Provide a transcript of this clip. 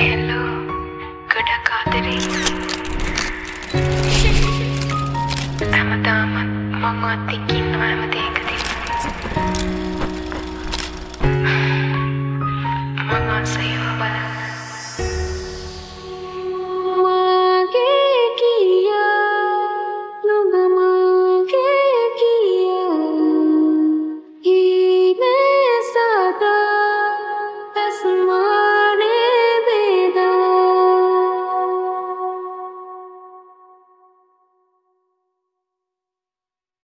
හෙල්ලෝ ගොඩක් ආදරේ හැමදාම මං අත්තික් ඉන්නවා හැමදේ